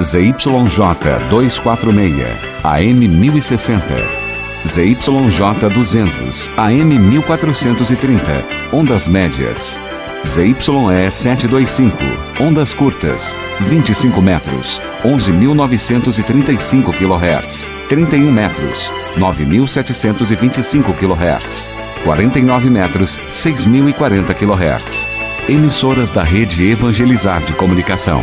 ZYJ 246, AM 1060. ZYJ 200, AM 1430, ondas médias. ZYE 725, ondas curtas, 25 metros, 11.935 kHz, 31 metros, 9.725 kHz, 49 metros, 6.040 kHz. Emissoras da Rede Evangelizar de Comunicação.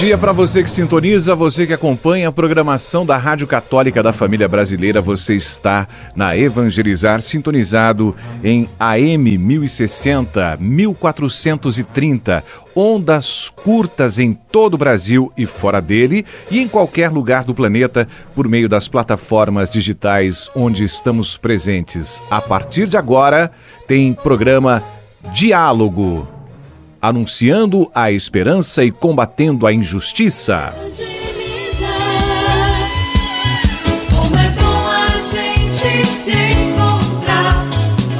Dia para você que sintoniza, você que acompanha a programação da Rádio Católica da Família Brasileira. Você está na Evangelizar, sintonizado em AM 1060, 1430, ondas curtas em todo o Brasil e fora dele e em qualquer lugar do planeta por meio das plataformas digitais onde estamos presentes. A partir de agora, tem programa Diálogo anunciando a esperança e combatendo a injustiça. Como é bom a gente se encontrar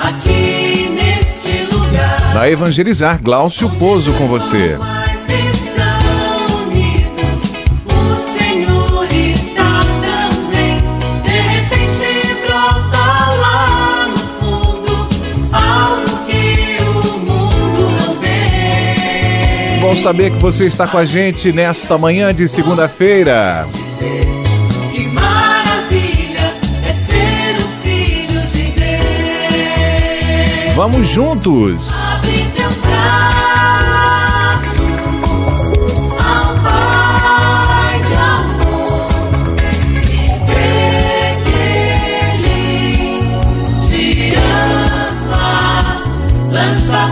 aqui neste lugar. Na Evangelizar, Glaucio Pozo com você. Saber que você está com a gente nesta manhã de segunda-feira. Que maravilha é ser o filho de Deus. Vamos juntos! Abre teu braço ao Pai de amor e vê que Ele te ama. Lança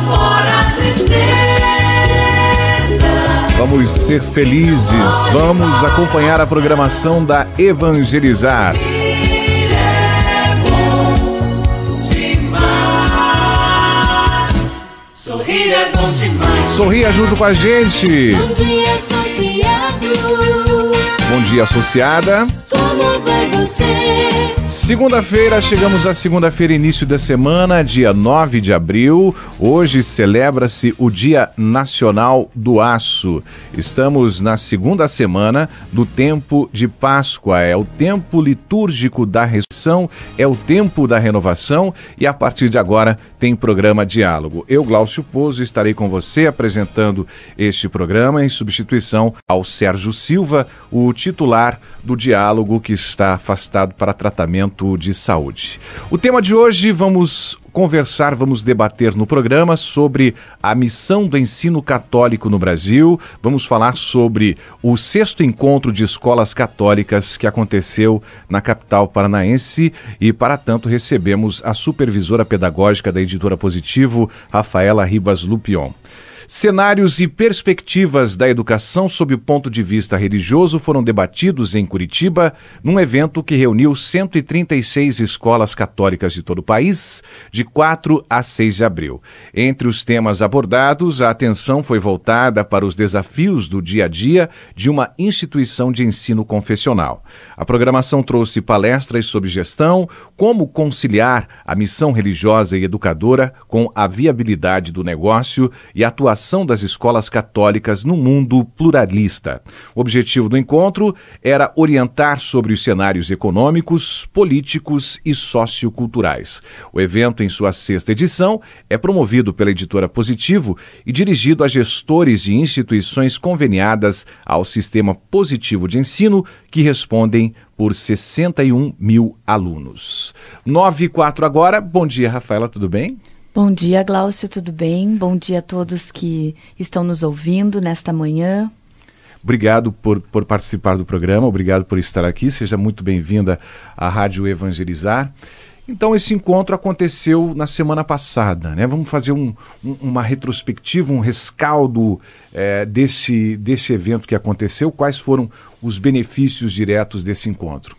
Vamos ser felizes, vamos acompanhar a programação da Evangelizar. Sorrir é bom demais. Sorria junto com a gente. Bom dia, associado. Bom dia, associada. Como vai você? Segunda-feira, chegamos à segunda-feira, início da semana, dia 9 de abril. Hoje celebra-se o Dia Nacional do Aço. Estamos na segunda semana do tempo de Páscoa. É o tempo litúrgico da ressurreição, é o tempo da renovação e a partir de agora tem programa Diálogo. Eu, Glaucio Pozo, estarei com você apresentando este programa em substituição ao Sérgio Silva, o titular do Diálogo que está afastado para tratamento de saúde. O tema de hoje vamos conversar, vamos debater no programa sobre a missão do ensino católico no Brasil. Vamos falar sobre o sexto encontro de escolas católicas que aconteceu na capital paranaense e, para tanto, recebemos a supervisora pedagógica da editora Positivo, Rafaela Ribas Lupion. Cenários e perspectivas da educação sob o ponto de vista religioso foram debatidos em Curitiba, num evento que reuniu 136 escolas católicas de todo o país, de 4 a 6 de abril. Entre os temas abordados, a atenção foi voltada para os desafios do dia a dia de uma instituição de ensino confessional. A programação trouxe palestras sobre gestão, como conciliar a missão religiosa e educadora com a viabilidade do negócio e a atuação das escolas católicas no mundo pluralista. O objetivo do encontro era orientar sobre os cenários econômicos, políticos e socioculturais. O evento, em sua sexta edição, é promovido pela editora Positivo e dirigido a gestores de instituições conveniadas ao sistema positivo de ensino que respondem por 61 mil alunos. 9 e 4 agora. Bom dia, Rafaela, tudo bem? Bom dia, Glaucio, tudo bem? Bom dia a todos que estão nos ouvindo nesta manhã. Obrigado por, por participar do programa, obrigado por estar aqui. Seja muito bem-vinda à Rádio Evangelizar. Então, esse encontro aconteceu na semana passada, né? Vamos fazer um, um, uma retrospectiva, um rescaldo é, desse, desse evento que aconteceu. Quais foram os benefícios diretos desse encontro?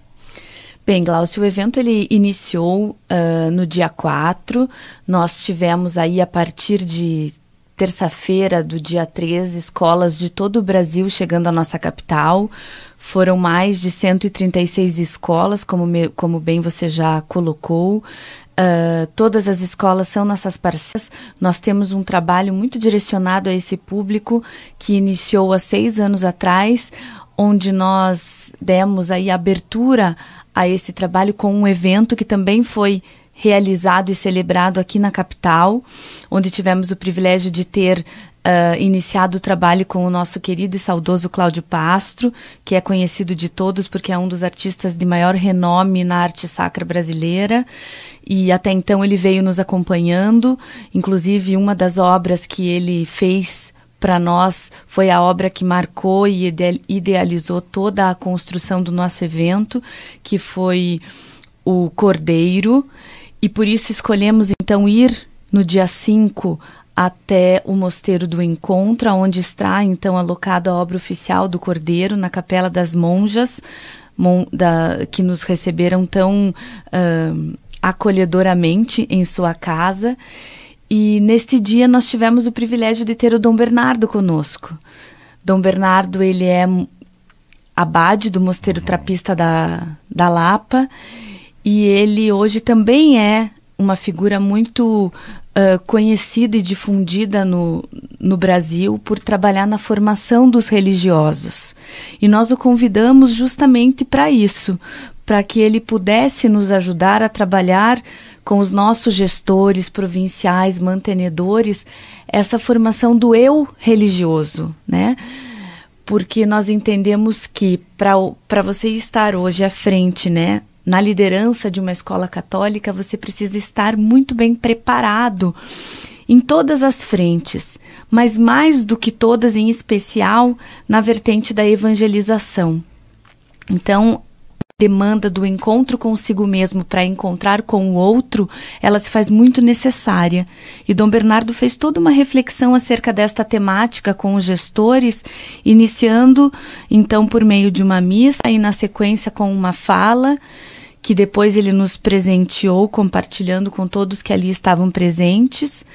Bem, Glaucio, o evento ele iniciou uh, no dia 4. Nós tivemos aí, a partir de terça-feira do dia 13, escolas de todo o Brasil chegando à nossa capital. Foram mais de 136 escolas, como, me, como bem você já colocou. Uh, todas as escolas são nossas parceiras. Nós temos um trabalho muito direcionado a esse público que iniciou há seis anos atrás, onde nós demos aí abertura a esse trabalho com um evento que também foi realizado e celebrado aqui na capital, onde tivemos o privilégio de ter uh, iniciado o trabalho com o nosso querido e saudoso Cláudio Pastro, que é conhecido de todos porque é um dos artistas de maior renome na arte sacra brasileira. E até então ele veio nos acompanhando, inclusive uma das obras que ele fez para nós foi a obra que marcou e idealizou toda a construção do nosso evento, que foi o Cordeiro. E por isso escolhemos então ir no dia 5 até o Mosteiro do Encontro, onde está então alocada a obra oficial do Cordeiro, na Capela das Monjas, mon, da, que nos receberam tão uh, acolhedoramente em sua casa. E neste dia nós tivemos o privilégio de ter o Dom Bernardo conosco. Dom Bernardo, ele é abade do Mosteiro Trapista da, da Lapa e ele hoje também é uma figura muito uh, conhecida e difundida no, no Brasil por trabalhar na formação dos religiosos. E nós o convidamos justamente para isso, para que ele pudesse nos ajudar a trabalhar com os nossos gestores provinciais, mantenedores, essa formação do eu religioso, né? Porque nós entendemos que para você estar hoje à frente, né, na liderança de uma escola católica, você precisa estar muito bem preparado em todas as frentes, mas mais do que todas, em especial na vertente da evangelização. Então, demanda do encontro consigo mesmo para encontrar com o outro, ela se faz muito necessária. E Dom Bernardo fez toda uma reflexão acerca desta temática com os gestores, iniciando então por meio de uma missa e na sequência com uma fala que depois ele nos presenteou compartilhando com todos que ali estavam presentes,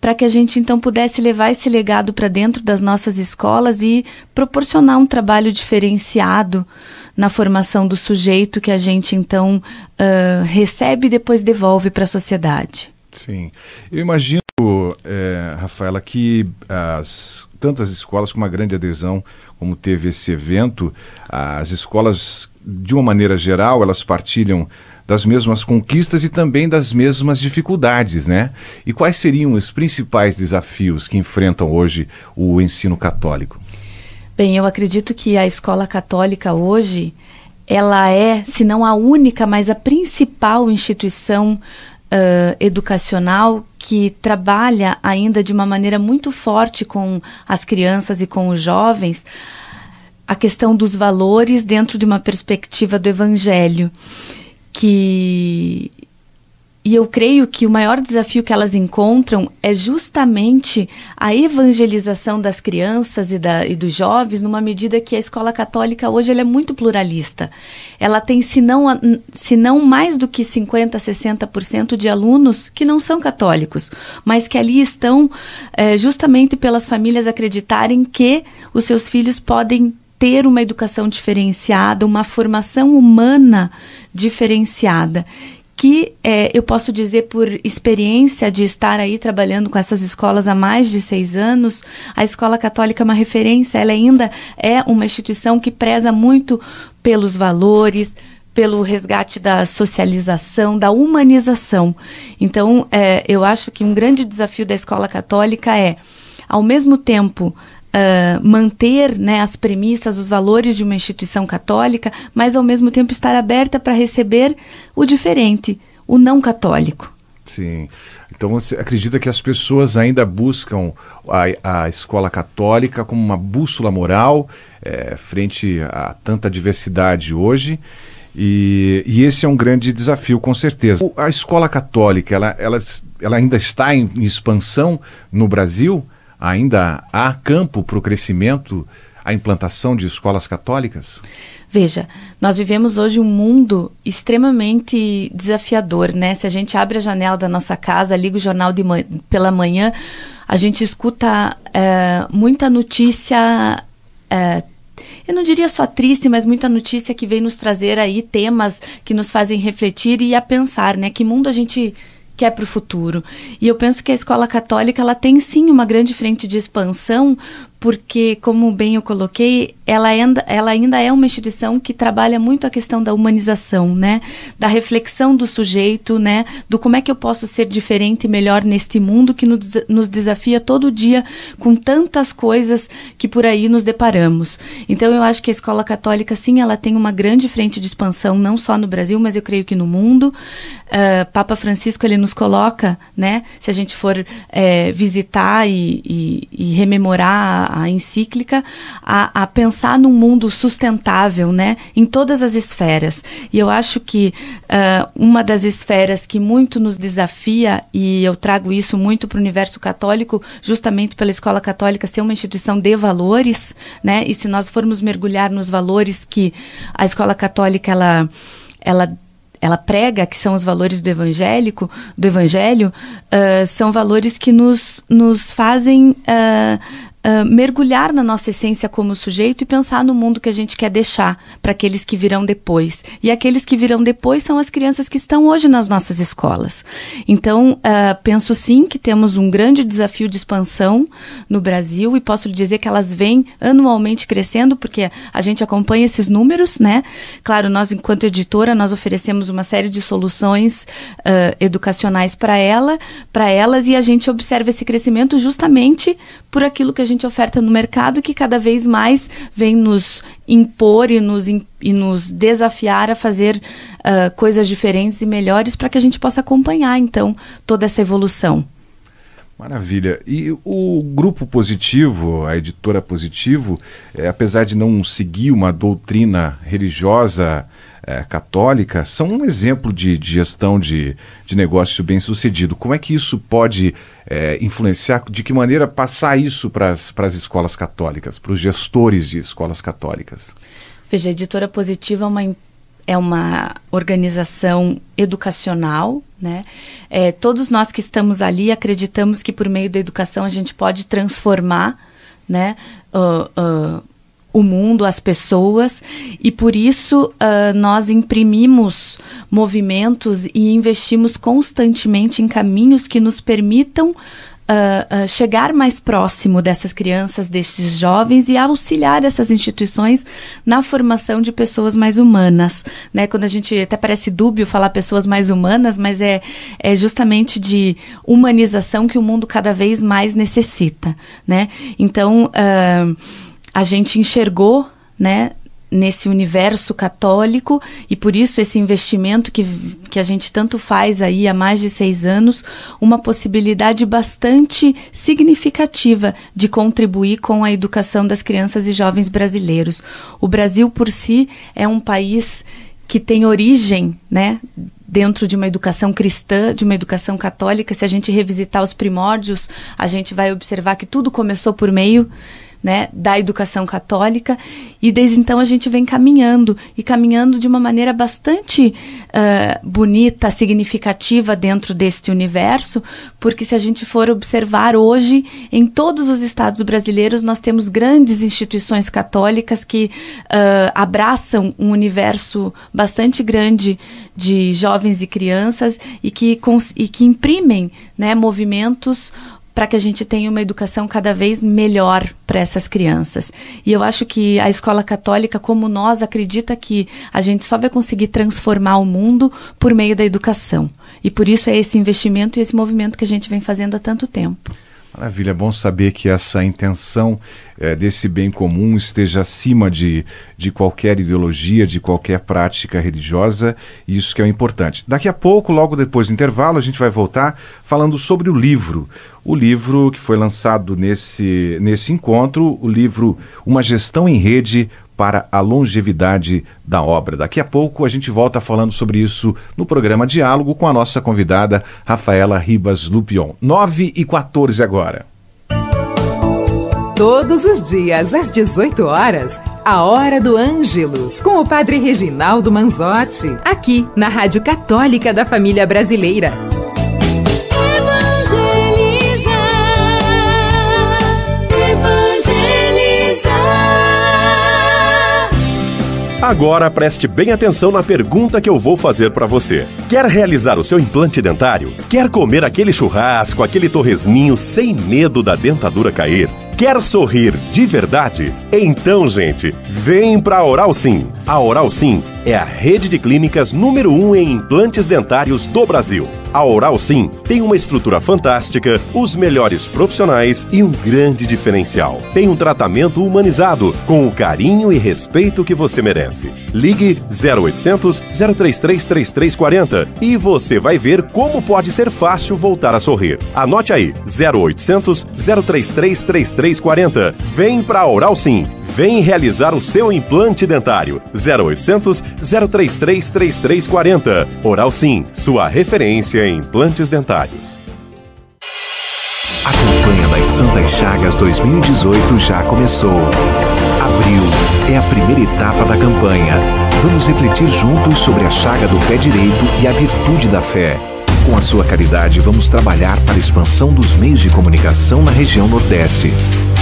para que a gente então pudesse levar esse legado para dentro das nossas escolas e proporcionar um trabalho diferenciado na formação do sujeito que a gente então uh, recebe e depois devolve para a sociedade. Sim, eu imagino, é, Rafaela, que as tantas escolas com uma grande adesão, como teve esse evento, as escolas de uma maneira geral, elas partilham das mesmas conquistas e também das mesmas dificuldades, né? E quais seriam os principais desafios que enfrentam hoje o ensino católico? Bem, eu acredito que a escola católica hoje, ela é, se não a única, mas a principal instituição uh, educacional que trabalha ainda de uma maneira muito forte com as crianças e com os jovens a questão dos valores dentro de uma perspectiva do evangelho, que e eu creio que o maior desafio que elas encontram é justamente a evangelização das crianças e, da, e dos jovens, numa medida que a escola católica hoje é muito pluralista. Ela tem, se não, se não mais do que 50%, 60% de alunos que não são católicos, mas que ali estão é, justamente pelas famílias acreditarem que os seus filhos podem ter uma educação diferenciada, uma formação humana diferenciada. Que é, eu posso dizer por experiência de estar aí trabalhando com essas escolas há mais de seis anos, a escola católica é uma referência, ela ainda é uma instituição que preza muito pelos valores, pelo resgate da socialização, da humanização. Então, é, eu acho que um grande desafio da escola católica é, ao mesmo tempo, uh, manter né, as premissas, os valores de uma instituição católica, mas ao mesmo tempo estar aberta para receber o diferente, o não católico. Sim. Então você acredita que as pessoas ainda buscam a, a escola católica como uma bússola moral é, frente a tanta diversidade hoje? E, e, esse é um grande desafio, com certeza. A escola católica, ela, ela, ela ainda está em expansão no Brasil? Ainda há campo para o crescimento, a implantação de escolas católicas? Veja, nós vivemos hoje um mundo extremamente desafiador, né? Se a gente abre a janela da nossa casa, liga o jornal man pela manhã, a gente escuta é, muita notícia. É, eu não diria só triste, mas muita notícia que vem nos trazer aí temas que nos fazem refletir e a pensar, né? Que mundo a gente quer para o futuro. E eu penso que a escola católica ela tem sim uma grande frente de expansão, porque, como bem eu coloquei, ela ainda, ela ainda é uma instituição que trabalha muito a questão da humanização, né? Da reflexão do sujeito, né? Do como é que eu posso ser diferente e melhor neste mundo que nos, nos desafia todo dia com tantas coisas que por aí nos deparamos. Então, eu acho que a escola católica, sim, ela tem uma grande frente de expansão, não só no Brasil, mas eu creio que no mundo. Uh, Papa Francisco, ele nos coloca, né? Se a gente for é, visitar e, e, e rememorar a, encíclica, a, a, pensar num mundo sustentável, né, em todas as esferas. E eu acho que uh, uma das esferas que muito nos desafia, e eu trago isso muito para o universo católico, justamente pela escola católica ser uma instituição de valores, né, e se nós formos mergulhar nos valores que a escola católica ela ela ela prega, que são os valores do evangélico, do evangelho, uh, são valores que nos, nos fazem uh, mergulhar na nossa essência como sujeito e pensar no mundo que a gente quer deixar para aqueles que virão depois. E aqueles que virão depois são as crianças que estão hoje nas nossas escolas. Então, uh, penso sim que temos um grande desafio de expansão no Brasil e posso lhe dizer que elas vêm anualmente crescendo, porque a gente acompanha esses números, né? Claro, nós, enquanto editora, nós oferecemos uma série de soluções uh, educacionais para ela, para elas, e a gente observa esse crescimento justamente por aquilo que a gente gente oferta no mercado que cada vez mais vem nos impor e nos, e nos desafiar a fazer uh, coisas diferentes e melhores para que a gente possa acompanhar, então, toda essa evolução. Maravilha. E o grupo positivo, a editora positivo, é, apesar de não seguir uma doutrina religiosa é, católica são um exemplo de, de gestão de, de negócio bem sucedido. Como é que isso pode é, influenciar? De que maneira passar isso para as escolas católicas, para os gestores de escolas católicas? Veja, a Editora Positiva é uma, é uma organização educacional, né? É, todos nós que estamos ali acreditamos que por meio da educação a gente pode transformar, né? Uh, uh, o mundo, as pessoas, e por isso uh, nós imprimimos movimentos e investimos constantemente em caminhos que nos permitam Uh, uh, chegar mais próximo dessas crianças, destes jovens e auxiliar essas instituições na formação de pessoas mais humanas. Né? Quando a gente até parece dúbio falar pessoas mais humanas, mas é, é justamente de humanização que o mundo cada vez mais necessita. Né? Então. Uh, a gente enxergou, né, nesse universo católico e por isso esse investimento que, que a gente tanto faz aí há mais de seis anos, uma possibilidade bastante significativa de contribuir com a educação das crianças e jovens brasileiros. O Brasil por si é um país que tem origem, né, dentro de uma educação cristã, de uma educação católica. Se a gente revisitar os primórdios, a gente vai observar que tudo começou por meio né, da educação católica. E desde então a gente vem caminhando e caminhando de uma maneira bastante uh, bonita, significativa dentro deste universo, porque se a gente for observar hoje em todos os estados brasileiros nós temos grandes instituições católicas que uh, abraçam um universo bastante grande de jovens e crianças e que, e que imprimem né, movimentos para que a gente tenha uma educação cada vez melhor para essas crianças. E eu acho que a escola católica, como nós, acredita que a gente só vai conseguir transformar o mundo por meio da educação. E por isso é esse investimento e esse movimento que a gente vem fazendo há tanto tempo. Maravilha, é bom saber que essa intenção é, desse bem comum esteja acima de, de qualquer ideologia, de qualquer prática religiosa, e isso que é o importante. Daqui a pouco, logo depois do intervalo, a gente vai voltar falando sobre o livro. O livro que foi lançado nesse, nesse encontro, o livro Uma Gestão em Rede para a longevidade da obra. Daqui a pouco a gente volta falando sobre isso no programa Diálogo com a nossa convidada Rafaela Ribas Lupion. 9 e 14 agora. Todos os dias às 18 horas A Hora do Ângelus, com o Padre Reginaldo Manzotti, aqui na Rádio Católica da Família Brasileira. Agora preste bem atenção na pergunta que eu vou fazer para você. Quer realizar o seu implante dentário? Quer comer aquele churrasco, aquele torresminho sem medo da dentadura cair? Quer sorrir de verdade? Então, gente, vem pra Oral Sim. A Oral Sim é a rede de clínicas número um em implantes dentários do Brasil. A Oral Sim tem uma estrutura fantástica, os melhores profissionais e um grande diferencial. Tem um tratamento humanizado, com o carinho e respeito que você merece. Ligue 0800 033 3340 e você vai ver como pode ser fácil voltar a sorrir. Anote aí, 0800 033 3340. Vem pra Oral Sim. Vem realizar o seu implante dentário. 0800 033 3340. Oral Sim, sua referência em implantes dentários. A campanha das Santas Chagas 2018 já começou. Abril é a primeira etapa da campanha. Vamos refletir juntos sobre a chaga do pé direito e a virtude da fé. Com a sua caridade, vamos trabalhar para a expansão dos meios de comunicação na região Nordeste.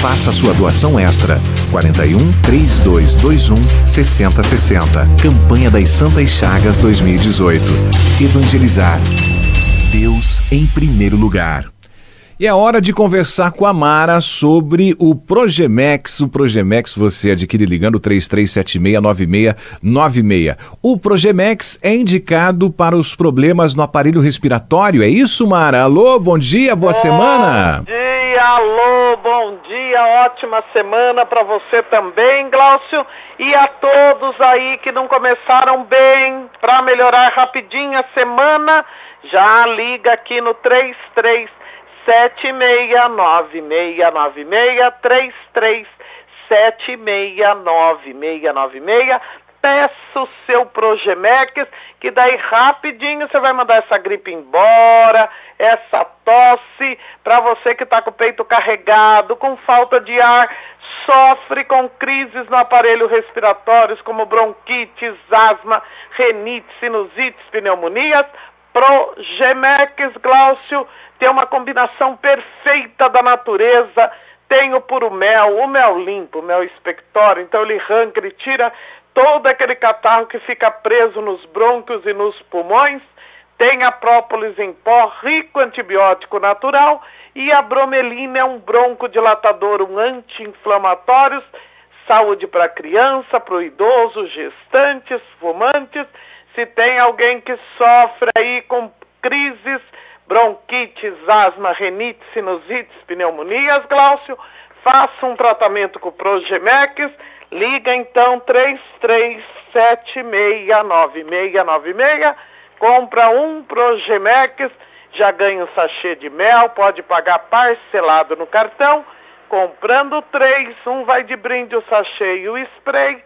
Faça sua doação extra. 41 3221 6060. Campanha das Santas Chagas 2018. Evangelizar. Deus em primeiro lugar. E é hora de conversar com a Mara sobre o Progemex. O Progemex você adquire ligando 33769696. O Progemex é indicado para os problemas no aparelho respiratório. É isso, Mara? Alô, bom dia, boa semana. Bom dia, alô, bom dia, ótima semana para você também, Glaucio, e a todos aí que não começaram bem, para melhorar rapidinho a semana, já liga aqui no 33769696, peça o seu Progemex, que daí rapidinho você vai mandar essa gripe embora, essa tosse, para você que está com o peito carregado, com falta de ar, sofre com crises no aparelho respiratório, como bronquites, asma, renite, sinusites, pneumonias, Progemex Glaucio tem uma combinação perfeita da natureza, tem o puro mel, o mel limpo, o mel expectório, então ele arranca, ele tira todo aquele catarro que fica preso nos brônquios e nos pulmões, tem a própolis em pó, rico antibiótico natural, e a bromelina é um broncodilatador, um anti-inflamatório, saúde para criança, para o idoso, gestantes, fumantes. Se tem alguém que sofre aí com crises, bronquites, asma, renite, sinusites, pneumonias, Glaucio, faça um tratamento com Progemex, liga então 33769696, compra um Progemex, já ganha um sachê de mel, pode pagar parcelado no cartão, comprando três, um vai de brinde o sachê e o spray,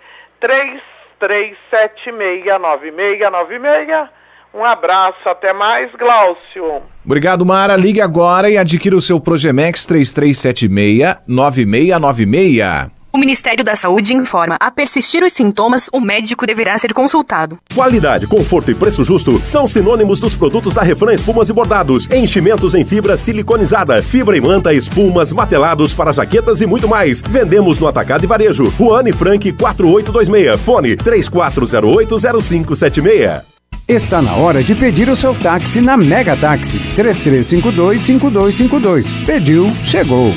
33769696, um abraço, até mais, Glaucio. Obrigado, Mara. Ligue agora e adquira o seu Progemex 33769696. O Ministério da Saúde informa: a persistir os sintomas, o médico deverá ser consultado. Qualidade, conforto e preço justo são sinônimos dos produtos da Refran Espumas e Bordados. Enchimentos em fibra siliconizada, fibra e manta, espumas, matelados para jaquetas e muito mais. Vendemos no Atacado e Varejo. Juane Frank 4826. Fone 34080576. Está na hora de pedir o seu táxi na Mega Táxi 3352-5252. Pediu, chegou.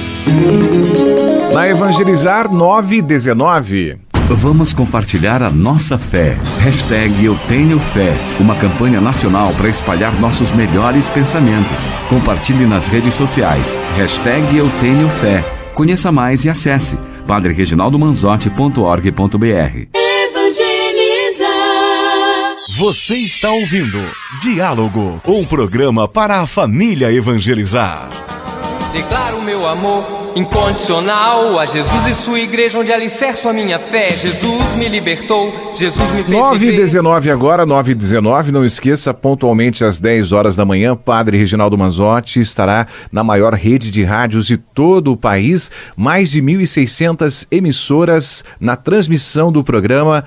Na Evangelizar 919. Vamos compartilhar a nossa fé. Hashtag Eu Tenho Fé. Uma campanha nacional para espalhar nossos melhores pensamentos. Compartilhe nas redes sociais. Hashtag Eu Tenho Fé. Conheça mais e acesse padrereginaldomanzotti.org.br Evangeliza. Você está ouvindo Diálogo, um programa para a família evangelizar. Declaro meu amor incondicional a Jesus e sua igreja, onde alicerço a minha fé. Jesus me libertou, Jesus me fez 9 e viver. 19 agora, 9 e 19. Não esqueça, pontualmente às 10 horas da manhã, Padre Reginaldo Manzotti estará na maior rede de rádios de todo o país, mais de 1.600 emissoras na transmissão do programa.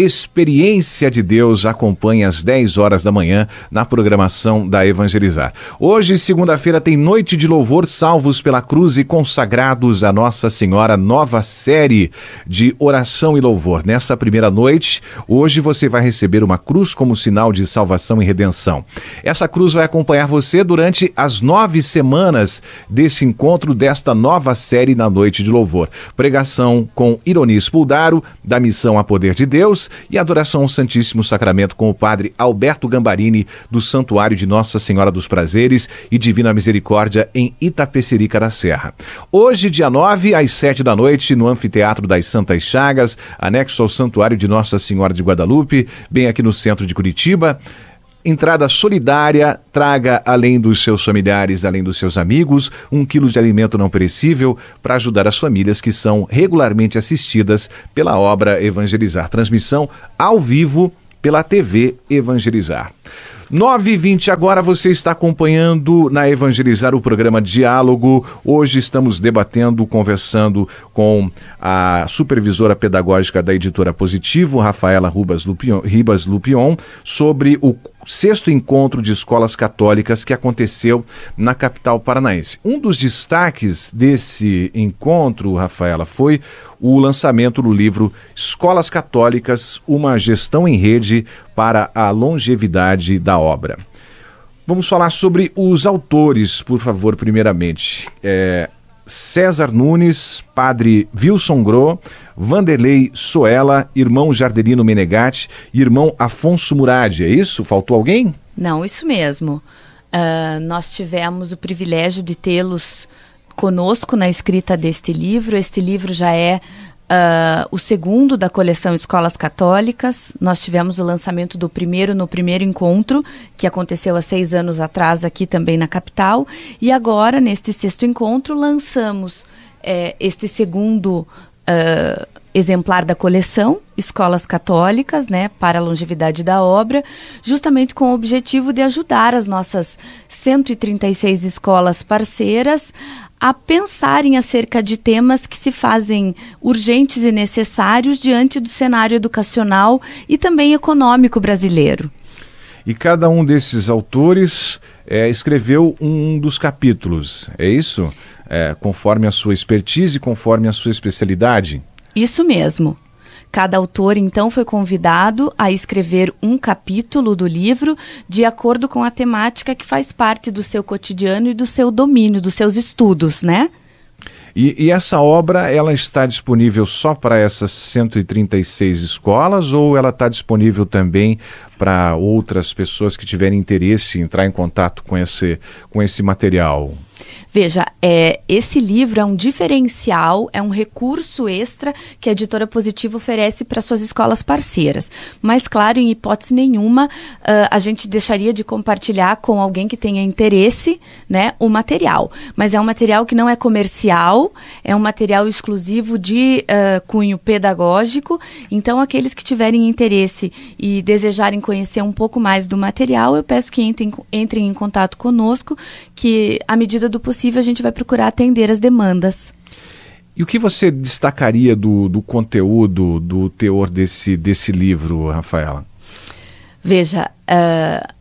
Experiência de Deus acompanha às 10 horas da manhã na programação da Evangelizar. Hoje, segunda-feira, tem Noite de Louvor Salvos pela Cruz e Consagrados a Nossa Senhora, nova série de oração e louvor. Nessa primeira noite, hoje você vai receber uma cruz como sinal de salvação e redenção. Essa cruz vai acompanhar você durante as nove semanas desse encontro desta nova série na Noite de Louvor. Pregação com Ironia Spuldaro, da Missão a Poder de Deus e adoração ao Santíssimo Sacramento com o padre Alberto Gambarini, do Santuário de Nossa Senhora dos Prazeres e Divina Misericórdia, em Itapecerica da Serra. Hoje, dia 9, às 7 da noite, no Anfiteatro das Santas Chagas, anexo ao Santuário de Nossa Senhora de Guadalupe, bem aqui no centro de Curitiba. Entrada solidária, traga, além dos seus familiares, além dos seus amigos, um quilo de alimento não perecível para ajudar as famílias que são regularmente assistidas pela obra Evangelizar. Transmissão ao vivo pela TV Evangelizar. 9 e 20 agora você está acompanhando na Evangelizar o programa Diálogo. Hoje estamos debatendo, conversando com a supervisora pedagógica da editora Positivo, Rafaela Ribas Lupion, sobre o sexto encontro de escolas católicas que aconteceu na capital paranaense. Um dos destaques desse encontro, Rafaela, foi o lançamento do livro Escolas Católicas, uma gestão em rede para a longevidade da obra. Vamos falar sobre os autores, por favor, primeiramente. É, César Nunes, padre Wilson Gro, Vanderlei Soela, irmão Jardelino Menegatti e irmão Afonso Murad. É isso? Faltou alguém? Não, isso mesmo. Uh, nós tivemos o privilégio de tê-los conosco na escrita deste livro. Este livro já é Uh, o segundo da coleção Escolas Católicas. Nós tivemos o lançamento do primeiro no primeiro encontro, que aconteceu há seis anos atrás aqui também na capital. E agora, neste sexto encontro, lançamos é, este segundo uh, exemplar da coleção Escolas Católicas, né, para a longevidade da obra, justamente com o objetivo de ajudar as nossas 136 escolas parceiras a pensarem acerca de temas que se fazem urgentes e necessários diante do cenário educacional e também econômico brasileiro. E cada um desses autores é, escreveu um dos capítulos, é isso? É, conforme a sua expertise, conforme a sua especialidade? Isso mesmo. Cada autor, então, foi convidado a escrever um capítulo do livro de acordo com a temática que faz parte do seu cotidiano e do seu domínio, dos seus estudos, né? E, e, essa obra, ela está disponível só para essas 136 escolas ou ela está disponível também para outras pessoas que tiverem interesse em entrar em contato com esse, com esse material? Veja, é, esse livro é um diferencial, é um recurso extra que a editora Positivo oferece para suas escolas parceiras. Mas, claro, em hipótese nenhuma, uh, a gente deixaria de compartilhar com alguém que tenha interesse né, o material. Mas é um material que não é comercial, é um material exclusivo de uh, cunho pedagógico. Então, aqueles que tiverem interesse e desejarem conhecer um pouco mais do material, eu peço que entrem, entrem em contato conosco, que à medida do possível a gente vai procurar atender as demandas. E o que você destacaria do, do conteúdo, do teor desse, desse livro, Rafaela? Veja, uh,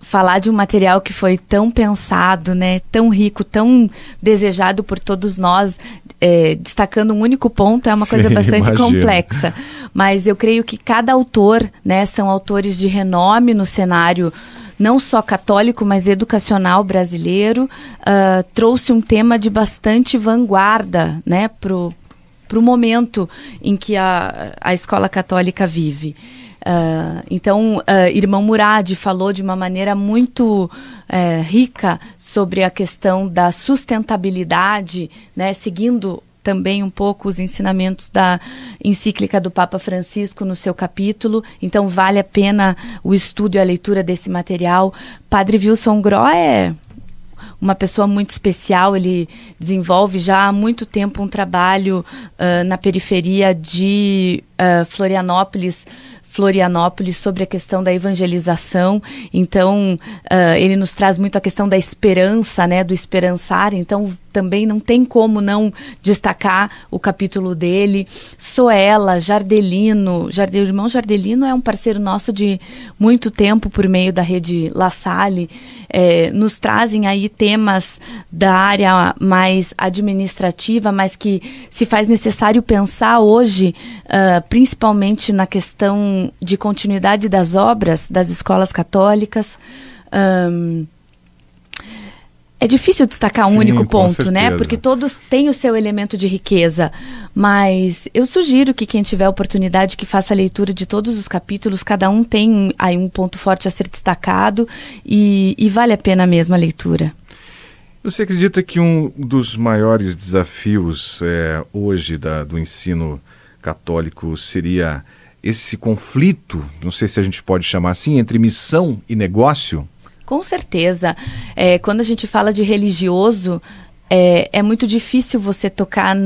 falar de um material que foi tão pensado, né, tão rico, tão desejado por todos nós, é, destacando um único ponto, é uma coisa bastante imagino. complexa. Mas eu creio que cada autor, né, são autores de renome no cenário não só católico, mas educacional brasileiro, uh, trouxe um tema de bastante vanguarda né, para o momento em que a, a escola católica vive. Uh, então, uh, Irmão Murad falou de uma maneira muito uh, rica sobre a questão da sustentabilidade, né, seguindo também um pouco os ensinamentos da encíclica do Papa Francisco no seu capítulo. Então vale a pena o estudo e a leitura desse material. Padre Wilson Gro é uma pessoa muito especial. Ele desenvolve já há muito tempo um trabalho uh, na periferia de uh, Florianópolis. Florianópolis sobre a questão da evangelização. Então, uh, ele nos traz muito a questão da esperança, né, do esperançar. Então, também não tem como não destacar o capítulo dele. Soela, Jardelino, Jardel, o irmão Jardelino é um parceiro nosso de muito tempo por meio da rede La Salle. É, nos trazem aí temas da área mais administrativa, mas que se faz necessário pensar hoje, uh, principalmente na questão de continuidade das obras das escolas católicas. Um, é difícil destacar um Sim, único com ponto, né? Porque todos têm o seu elemento de riqueza. Mas eu sugiro que quem tiver oportunidade que faça a leitura de todos os capítulos, cada um tem aí um ponto forte a ser destacado e, e vale a pena mesmo a leitura. Você acredita que um dos maiores desafios é, hoje da, do ensino católico seria esse conflito, não sei se a gente pode chamar assim, entre missão e negócio? Com certeza. É, quando a gente fala de religioso, é, é muito difícil você tocar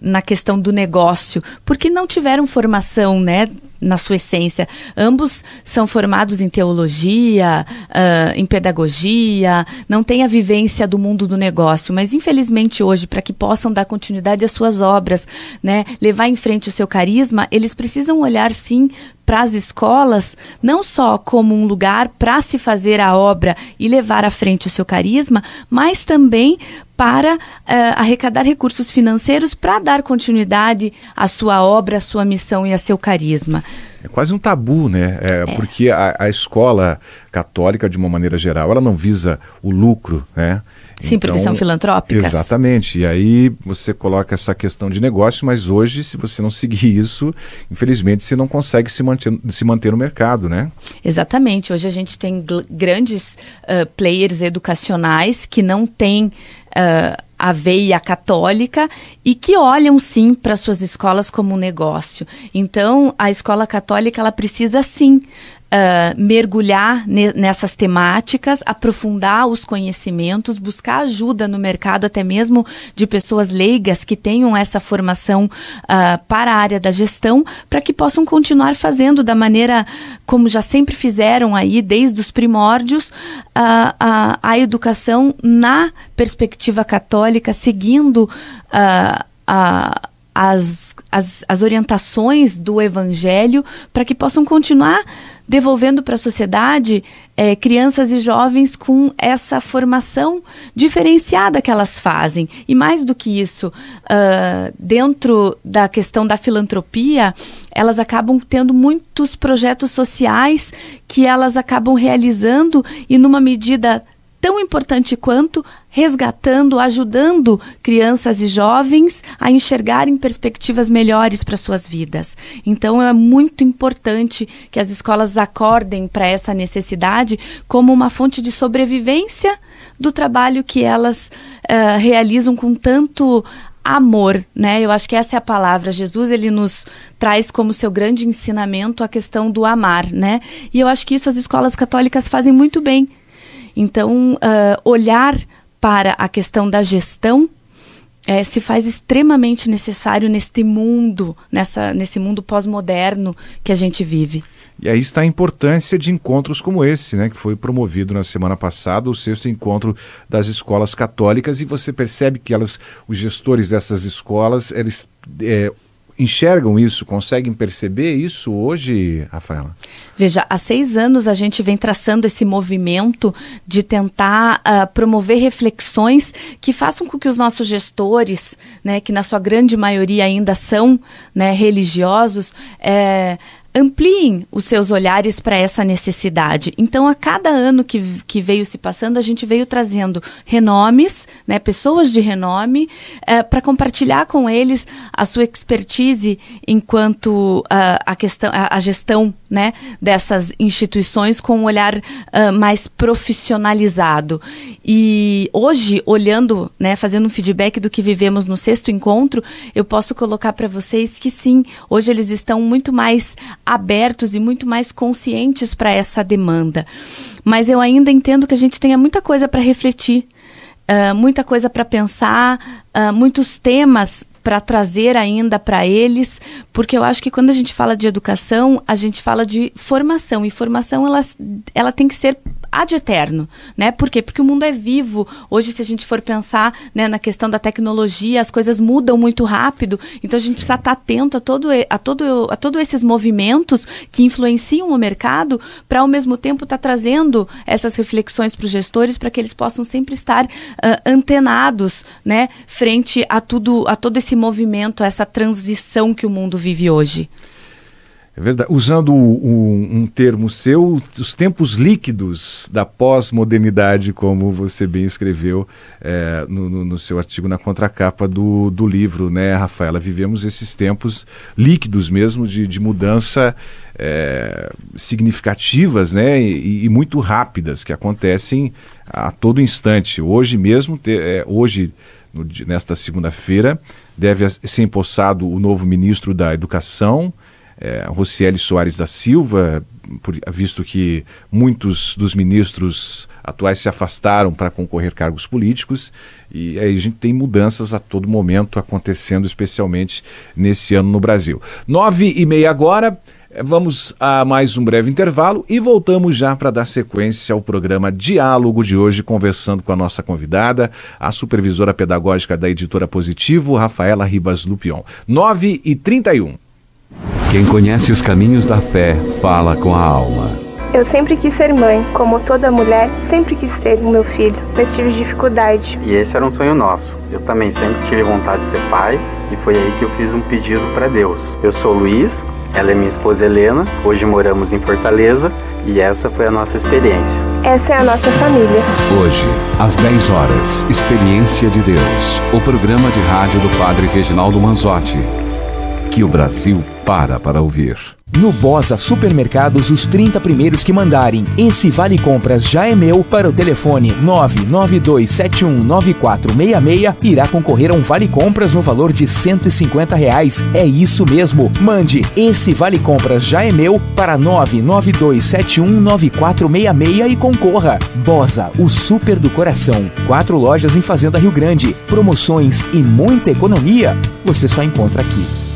na questão do negócio, porque não tiveram formação, né? Na sua essência. Ambos são formados em teologia, ah, em pedagogia, não têm a vivência do mundo do negócio, mas infelizmente hoje, para que possam dar continuidade às suas obras, né, levar em frente o seu carisma, eles precisam olhar sim para as escolas não só como um lugar para se fazer a obra e levar à frente o seu carisma, mas também para eh, arrecadar recursos financeiros para dar continuidade à sua obra, à sua missão e a seu carisma. É quase um tabu, né? É, Porque a, a escola católica, de uma maneira geral, ela não visa o lucro, né? Sim, porque são filantrópicas. Exatamente. E aí você coloca essa questão de negócio, mas hoje, se você não seguir isso, infelizmente você não consegue se manter, se manter no mercado, né? Exatamente. Hoje a gente tem grandes ah, players educacionais que não têm ah, a veia católica e que olham sim para suas escolas como um negócio. Então, a escola católica ela precisa sim ah, mergulhar ne- nessas temáticas, aprofundar os conhecimentos, buscar ajuda no mercado, até mesmo de pessoas leigas que tenham essa formação ah, para a área da gestão, para que possam continuar fazendo da maneira como já sempre fizeram aí, desde os primórdios, a, a, a educação na perspectiva católica, seguindo a as, as, as orientações do Evangelho para que possam continuar devolvendo para a sociedade eh, crianças e jovens com essa formação diferenciada que elas fazem. E mais do que isso, ah, dentro da questão da filantropia, elas acabam tendo muitos projetos sociais que elas acabam realizando e numa medida tão importante quanto resgatando, ajudando crianças e jovens a enxergarem perspectivas melhores para suas vidas. Então é muito importante que as escolas acordem para essa necessidade como uma fonte de sobrevivência do trabalho que elas eh, realizam com tanto amor, né? Eu acho que essa é a palavra. Jesus ele nos traz como seu grande ensinamento a questão do amar, né? E eu acho que isso as escolas católicas fazem muito bem. Então, ah, olhar para a questão da gestão eh, se faz extremamente necessário neste mundo, nessa, nesse mundo pós-moderno que a gente vive. E aí está a importância de encontros como esse, né, que foi promovido na semana passada, o sexto encontro das escolas católicas, e você percebe que elas, os gestores dessas escolas, eles é, enxergam isso, conseguem perceber isso hoje, Rafaela? Veja, há seis anos a gente vem traçando esse movimento de tentar ah, promover reflexões que façam com que os nossos gestores, né, que na sua grande maioria ainda são né, religiosos, eh, ampliem os seus olhares para essa necessidade. Então, a cada ano que, que veio se passando, a gente veio trazendo renomes, né, pessoas de renome, para compartilhar com eles a sua expertise enquanto ah, a questão, a, a gestão, né, dessas instituições com um olhar ah, mais profissionalizado. E hoje, olhando, né, fazendo um feedback do que vivemos no sexto encontro, eu posso colocar para vocês que sim, hoje eles estão muito mais abertos e muito mais conscientes para essa demanda. Mas eu ainda entendo que a gente tenha muita coisa para refletir uh, muita coisa para pensar, uh, muitos temas para trazer ainda para eles, porque eu acho que quando a gente fala de educação, a gente fala de formação e formação ela, ela tem que ser ad eterno, né? Por quê? Porque o mundo é vivo. Hoje, se a gente for pensar né, na questão da tecnologia, as coisas mudam muito rápido. Então, a gente precisa estar atento a todo a todo a todos esses movimentos que influenciam o mercado, para ao mesmo tempo estar tá trazendo essas reflexões para os gestores, para que eles possam sempre estar uh, antenados, né, frente a tudo a todo esse movimento, a essa transição que o mundo vive hoje. É verdade. Usando um, um, termo seu, os tempos líquidos da pós-modernidade, como você bem escreveu é, no, no, no, seu artigo na contracapa do, do livro, né, Rafaela? Vivemos esses tempos líquidos mesmo de, de mudança é, significativas né, e, e, muito rápidas que acontecem a todo instante. Hoje mesmo, te, é, hoje, no, nesta segunda-feira, deve ser empossado o novo ministro da Educação é, Rocieli Soares da Silva, por, visto que muitos dos ministros atuais se afastaram para concorrer cargos políticos, e aí a gente tem mudanças a todo momento acontecendo, especialmente nesse ano no Brasil. Nove e meia agora. Vamos a mais um breve intervalo e voltamos já para dar sequência ao programa Diálogo de hoje, conversando com a nossa convidada, a supervisora pedagógica da editora Positivo, Rafaela Ribas Lupion. 9 e 31. Quem conhece os caminhos da fé fala com a alma. Eu sempre quis ser mãe, como toda mulher, sempre quis ter o meu filho, mas tive dificuldade. E esse era um sonho nosso. Eu também sempre tive vontade de ser pai e foi aí que eu fiz um pedido para Deus. Eu sou Luiz, ela é minha esposa Helena, hoje moramos em Fortaleza e essa foi a nossa experiência. Essa é a nossa família. Hoje, às 10 horas, Experiência de Deus, o programa de rádio do Padre Reginaldo Manzotti que o Brasil para para ouvir. No Bosa Supermercados, os 30 primeiros que mandarem esse Vale Compras já é meu para o telefone 992719466 irá concorrer a um Vale Compras no valor de 150 reais. É isso mesmo. Mande esse Vale Compras já é meu para 992719466 e concorra. Bosa, o super do coração. Quatro lojas em Fazenda Rio Grande. Promoções e muita economia. Você só encontra aqui.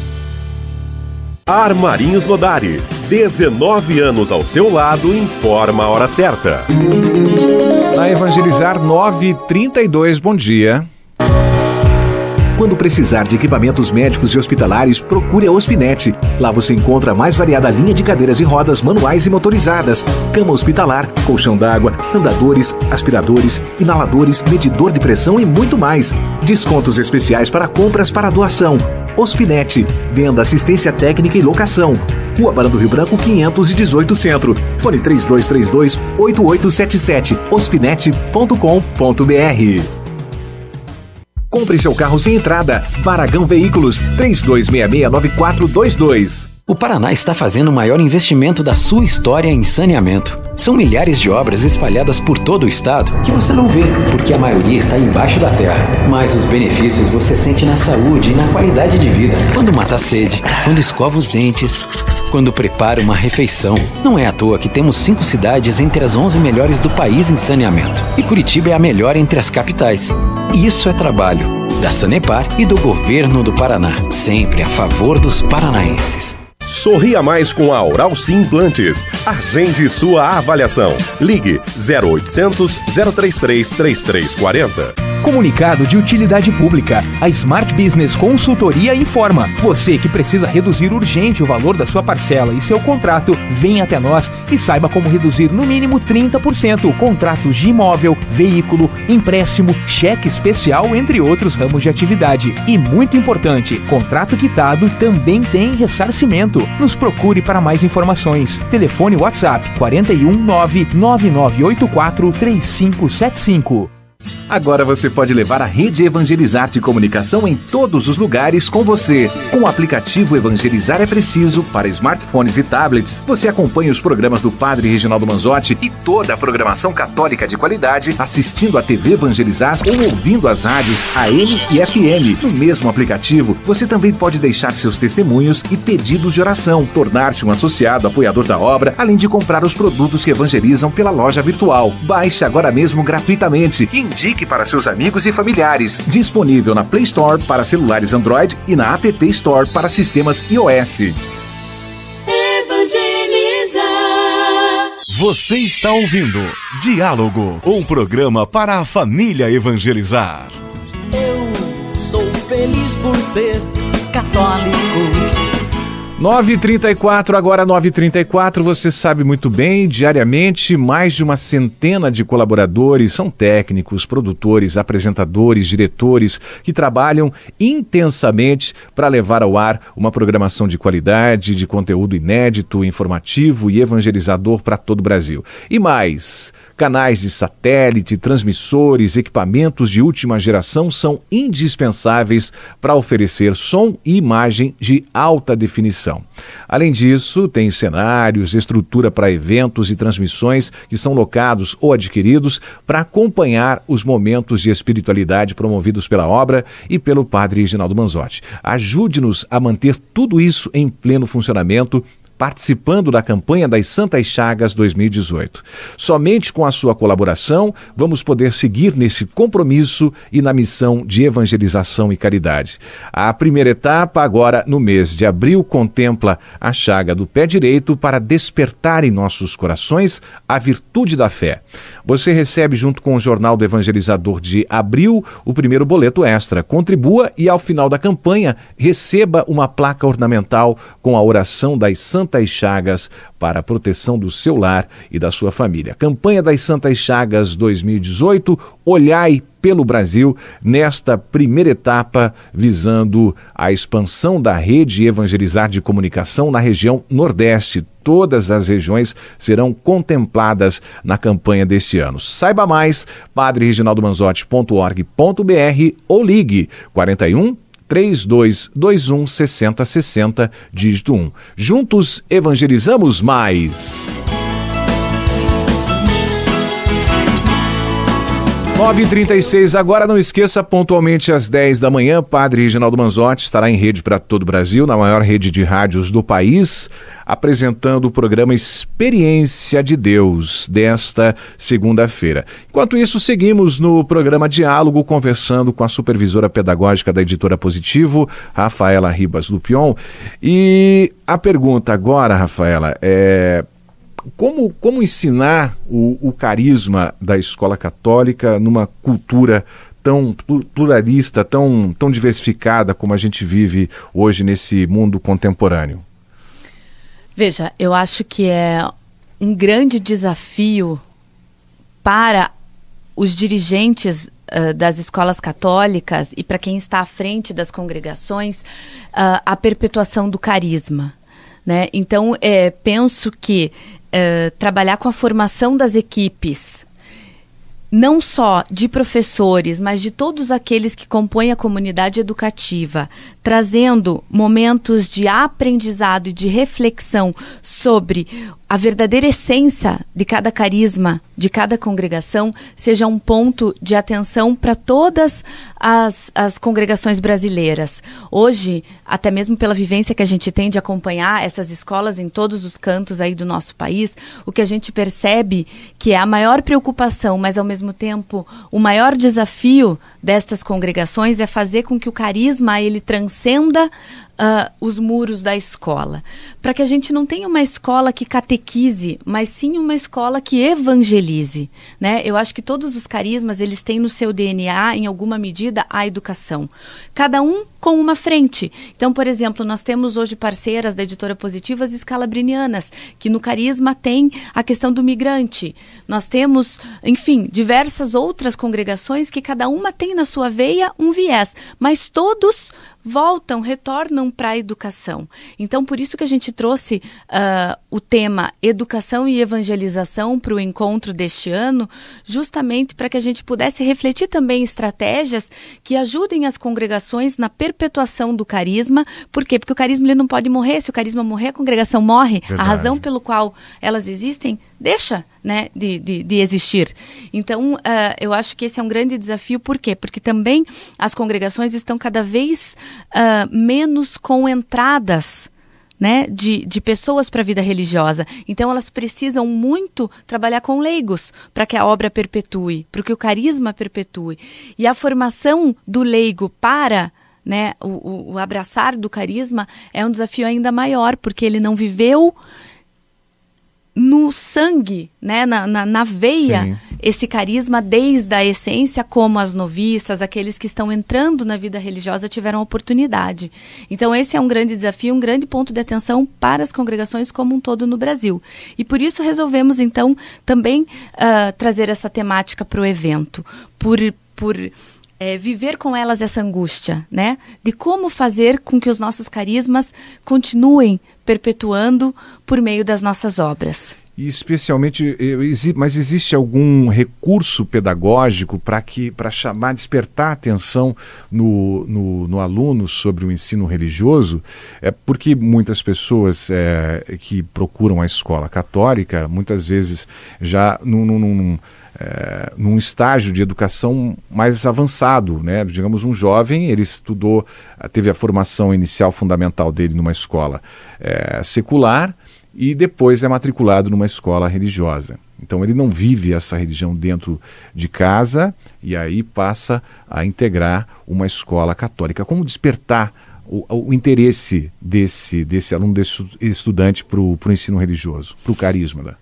Armarinhos Nodari. 19 anos ao seu lado, informa a hora certa. Na Evangelizar 932, bom dia. Quando precisar de equipamentos médicos e hospitalares, procure a Hospinet. Lá você encontra a mais variada linha de cadeiras e rodas manuais e motorizadas, cama hospitalar, colchão d'água, andadores, aspiradores, inaladores, medidor de pressão e muito mais. Descontos especiais para compras para doação. Hospinete, venda assistência técnica e locação. Rua Barão do Rio Branco 518 Centro. Fone 3232 8877. hospinete.com.br. Compre seu carro sem entrada. Baragão Veículos 32669422. O Paraná está fazendo o maior investimento da sua história em saneamento. São milhares de obras espalhadas por todo o estado que você não vê, porque a maioria está embaixo da terra. Mas os benefícios você sente na saúde e na qualidade de vida. Quando mata a sede, quando escova os dentes, quando prepara uma refeição. Não é à toa que temos cinco cidades entre as 11 melhores do país em saneamento. E Curitiba é a melhor entre as capitais. Isso é trabalho da Sanepar e do governo do Paraná, sempre a favor dos paranaenses. Sorria mais com a Oral Sim Implantes. Agende sua avaliação. Ligue 0800 033 3340. Comunicado de utilidade pública. A Smart Business Consultoria informa. Você que precisa reduzir urgente o valor da sua parcela e seu contrato, venha até nós e saiba como reduzir no mínimo 30% contratos de imóvel, veículo, empréstimo, cheque especial, entre outros ramos de atividade. E muito importante, contrato quitado também tem ressarcimento. Nos procure para mais informações. Telefone WhatsApp 41 99984 3575. Agora você pode levar a rede Evangelizar de comunicação em todos os lugares com você. Com o aplicativo Evangelizar é Preciso para smartphones e tablets, você acompanha os programas do Padre Reginaldo Manzotti e toda a programação católica de qualidade assistindo a TV Evangelizar ou ouvindo as rádios AM e FM. No mesmo aplicativo, você também pode deixar seus testemunhos e pedidos de oração, tornar-se um associado apoiador da obra, além de comprar os produtos que evangelizam pela loja virtual. Baixe agora mesmo gratuitamente indique Indique para seus amigos e familiares. Disponível na Play Store para celulares Android e na App Store para sistemas iOS. Evangeliza. Você está ouvindo Diálogo, um programa para a família evangelizar. Sou feliz por ser católico. 9h34, agora 9h34, você sabe muito bem, diariamente mais de uma centena de colaboradores são técnicos, produtores, apresentadores, diretores que trabalham intensamente para levar ao ar uma programação de qualidade, de conteúdo inédito, informativo e evangelizador para todo o Brasil. E mais, canais de satélite, transmissores, equipamentos de última geração são indispensáveis para oferecer som e imagem de alta definição. Além disso, tem cenários, estrutura para eventos e transmissões que são locados ou adquiridos para acompanhar os momentos de espiritualidade promovidos pela obra e pelo Padre Reginaldo Manzotti. Ajude-nos a manter tudo isso em pleno funcionamento participando da campanha das Santas Chagas 2018. Somente com a sua colaboração vamos poder seguir nesse compromisso e na missão de evangelização e caridade. A primeira etapa, agora no mês de abril, contempla a chaga do pé direito para despertar em nossos corações a virtude da fé. Você recebe, junto com o Jornal do Evangelizador de abril, o primeiro boleto extra. Contribua e, ao final da campanha, receba uma placa ornamental com a oração das Santas Chagas para a proteção do seu lar e da sua família. Campanha das Santas Chagas 2018, olhai pelo Brasil nesta primeira etapa, visando a expansão da rede Evangelizar de Comunicação na região Nordeste. Todas as regiões serão contempladas na campanha deste ano. Saiba mais, padrereginaldomanzotti.org.br ou ligue 41 3221 6060, dígito 1. Juntos evangelizamos mais. 9h36, agora não esqueça, pontualmente às 10 da manhã, Padre Reginaldo Manzotti estará em rede para todo o Brasil, na maior rede de rádios do país, apresentando o programa Experiência de Deus desta segunda-feira. Enquanto isso, seguimos no programa Diálogo, conversando com a supervisora pedagógica da editora Positivo, Rafaela Ribas Lupion. E a pergunta agora, Rafaela, é como, como ensinar o, o carisma da escola católica numa cultura tão pluralista, tão, tão diversificada como a gente vive hoje nesse mundo contemporâneo? Veja, eu acho que é um grande desafio para os dirigentes uh, das escolas católicas e para quem está à frente das congregações uh, a perpetuação do carisma. Né? Então, é, penso que uh, trabalhar com a formação das equipes, não só de professores, mas de todos aqueles que compõem a comunidade educativa, trazendo momentos de aprendizado e de reflexão sobre a verdadeira essência de cada carisma, de cada congregação, seja um ponto de atenção para todas as, as congregações brasileiras. Hoje, até mesmo pela vivência que a gente tem de acompanhar essas escolas em todos os cantos aí do nosso país, o que a gente percebe que é a maior preocupação, mas ao mesmo tempo o maior desafio destas congregações é fazer com que o carisma ele transcenda uh, os muros da escola. Para que a gente não tenha uma escola que catequize, mas sim uma escola que evangelize. Né? Eu acho que todos os carismas eles têm no seu DNA, em alguma medida, a educação. Cada um com uma frente. Então, por exemplo, nós temos hoje parceiras da editora Positivas escalabrinianas, que no carisma tem a questão do migrante. Nós temos, enfim, diversas outras congregações que cada uma tem na sua veia um viés, mas todos voltam, retornam para a educação. Então, por isso que a gente trouxe uh, o tema educação e evangelização para o encontro deste ano, justamente para que a gente pudesse refletir também estratégias que ajudem as congregações na perpetuação do carisma. Por quê? Porque o carisma ele não pode morrer. Se o carisma morrer, a congregação morre. Verdade. A razão pelo qual elas existem deixa né, de, de, de existir. Então, uh, eu acho que esse é um grande desafio. Por quê? Porque também as congregações estão cada vez uh, menos com entradas né, de, de pessoas para a vida religiosa. Então, elas precisam muito trabalhar com leigos para que a obra perpetue, para que o carisma perpetue. E a formação do leigo para né, o, o, o abraçar do carisma é um desafio ainda maior, porque ele não viveu no sangue, né, na, na, na veia, Sim. esse carisma desde a essência, como as noviças, aqueles que estão entrando na vida religiosa tiveram oportunidade. Então, esse é um grande desafio, um grande ponto de atenção para as congregações como um todo no Brasil. E por isso resolvemos, então, também uh, trazer essa temática para o evento, por, por é, viver com elas essa angústia, né? De como fazer com que os nossos carismas continuem perpetuando por meio das nossas obras. E especialmente, mas existe algum recurso pedagógico para que para chamar, despertar atenção no, no, no, aluno sobre o ensino religioso? É porque muitas pessoas é, que procuram a escola católica, muitas vezes já num, num, num é, num estágio de educação mais avançado, né? Digamos, um jovem, ele estudou, teve a formação inicial fundamental dele numa escola é, secular e depois é matriculado numa escola religiosa. Então ele não vive essa religião dentro de casa e aí passa a integrar uma escola católica. Como despertar o, o interesse desse, desse aluno, desse estudante para o ensino religioso, para o carisma?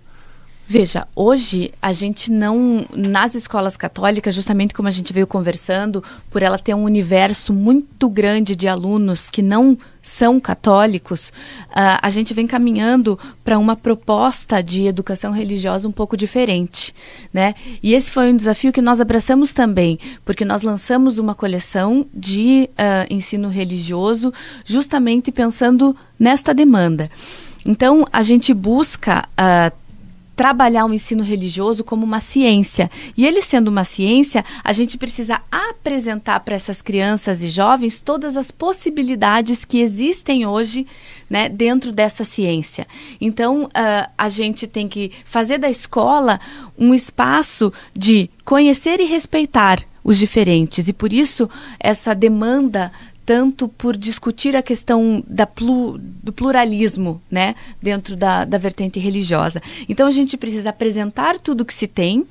Veja, hoje a gente não, nas escolas católicas, justamente como a gente veio conversando, por ela ter um universo muito grande de alunos que não são católicos, uh, a gente vem caminhando para uma proposta de educação religiosa um pouco diferente, né? E esse foi um desafio que nós abraçamos também, porque nós lançamos uma coleção de uh, ensino religioso justamente pensando nesta demanda. Então, a gente busca uh, trabalhar o ensino religioso como uma ciência. E ele sendo uma ciência, a gente precisa apresentar para essas crianças e jovens todas as possibilidades que existem hoje né, dentro dessa ciência. Então, uh, a gente tem que fazer da escola um espaço de conhecer e respeitar os diferentes. E por isso, essa demanda tanto por discutir a questão da plu, do pluralismo né, dentro da, da vertente religiosa. Então a gente precisa apresentar tudo que se tem,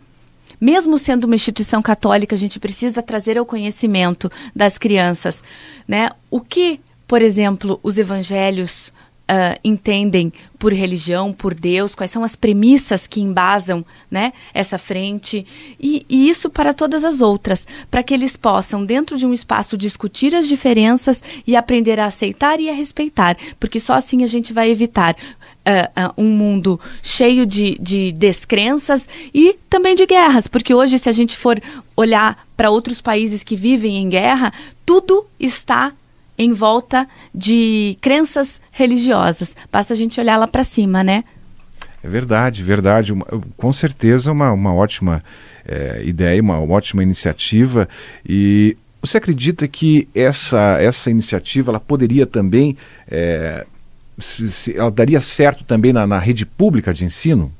mesmo sendo uma instituição católica, a gente precisa trazer ao conhecimento das crianças né, o que, por exemplo, os evangelhos uh, entendem por religião, por Deus, quais são as premissas que embasam né, essa frente, e, e isso para todas as outras, para que eles possam, dentro de um espaço, discutir as diferenças e aprender a aceitar e a respeitar, porque só assim a gente vai evitar Uh, uh, um mundo cheio de, de descrenças e também de guerras, porque hoje, se a gente for olhar para outros países que vivem em guerra, tudo está em volta de crenças religiosas. Basta a gente olhar lá para cima, né? É verdade, verdade. Uma, com certeza uma, uma ótima é, ideia, uma ótima iniciativa. E você acredita que essa, essa iniciativa ela poderia também, é, se, se, ela daria certo também na, na rede pública de ensino?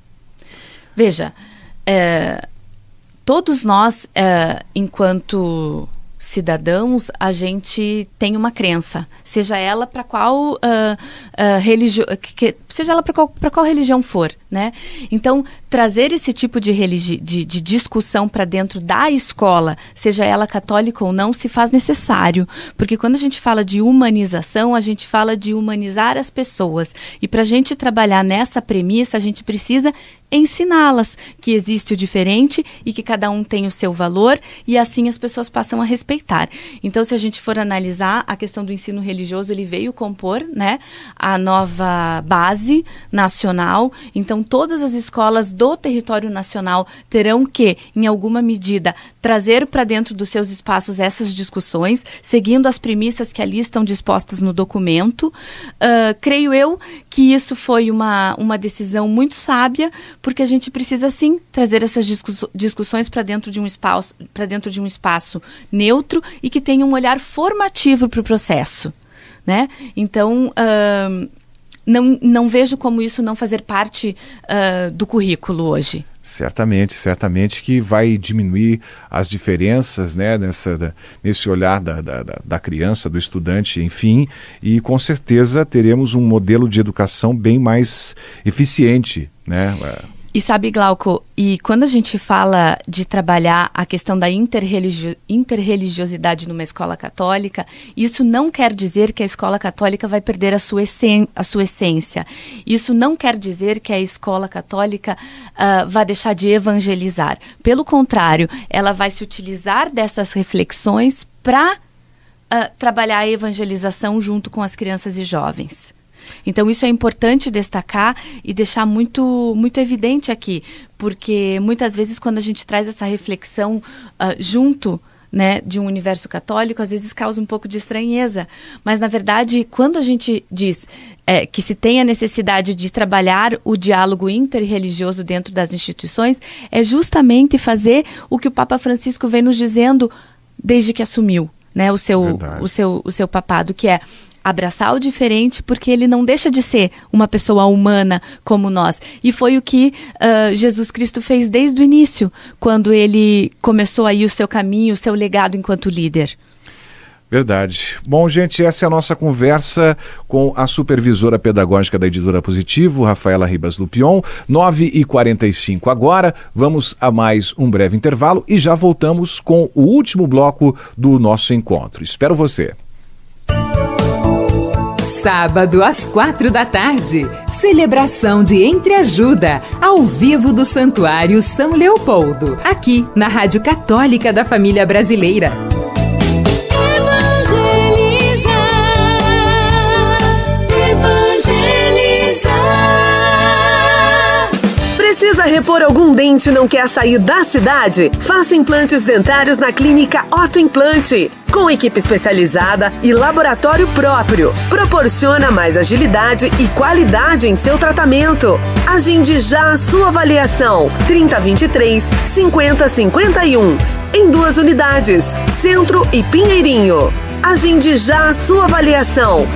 Veja, é, todos nós, é, enquanto cidadãos, a gente tem uma crença, seja ela para qual uh, uh, religião, seja ela para qual, qual religião for, né? Então trazer esse tipo de, de, de discussão para dentro da escola, seja ela católica ou não, se faz necessário, porque quando a gente fala de humanização, a gente fala de humanizar as pessoas e para a gente trabalhar nessa premissa, a gente precisa ensiná-las que existe o diferente e que cada um tem o seu valor e assim as pessoas passam a respeitar. Então, se a gente for analisar a questão do ensino religioso, ele veio compor, né, a nova base nacional. Então, todas as escolas do território nacional terão que, em alguma medida, trazer para dentro dos seus espaços essas discussões, seguindo as premissas que ali estão dispostas no documento. Uh, creio eu que isso foi uma, uma decisão muito sábia, porque a gente precisa sim trazer essas discussões para dentro de um espaço, para dentro de um espaço neutro e que tenha um olhar formativo para o processo, né? Então uh, não, não vejo como isso não fazer parte uh, do currículo hoje. Certamente, certamente que vai diminuir as diferenças né, nessa, da, nesse olhar da, da, da, criança, do estudante, enfim, e com certeza teremos um modelo de educação bem mais eficiente. Né? E sabe, Glauco, e quando a gente fala de trabalhar a questão da interreligio interreligiosidade numa escola católica, isso não quer dizer que a escola católica vai perder a sua, a sua essência. Isso não quer dizer que a escola católica uh, vai deixar de evangelizar. Pelo contrário, ela vai se utilizar dessas reflexões para uh, trabalhar a evangelização junto com as crianças e jovens. Então isso é importante destacar e deixar muito muito evidente aqui, porque muitas vezes quando a gente traz essa reflexão uh, junto né, de um universo católico, às vezes causa um pouco de estranheza. Mas, na verdade, quando a gente diz é, que se tem a necessidade de trabalhar o diálogo interreligioso dentro das instituições, é justamente fazer o que o Papa Francisco vem nos dizendo desde que assumiu né, o, seu, o, seu, o seu papado, que é abraçar o diferente, porque ele não deixa de ser uma pessoa humana como nós. E foi o que uh, Jesus Cristo fez desde o início, quando ele começou aí o seu caminho, o seu legado enquanto líder. Verdade. Bom, gente, essa é a nossa conversa com a supervisora pedagógica da Editora Positivo, Rafaela Ribas Lupion, 9h45 agora. Vamos a mais um breve intervalo e já voltamos com o último bloco do nosso encontro. Espero você. Sábado às quatro da tarde, celebração de Entreajuda, ao vivo do Santuário São Leopoldo, aqui na Rádio Católica da Família Brasileira. Repor algum dente não quer sair da cidade? Faça implantes dentários na clínica Orto Implante com equipe especializada e laboratório próprio. Proporciona mais agilidade e qualidade em seu tratamento. Agende já a sua avaliação. 3023 5051. Em duas unidades, Centro e Pinheirinho. Agende já a sua avaliação.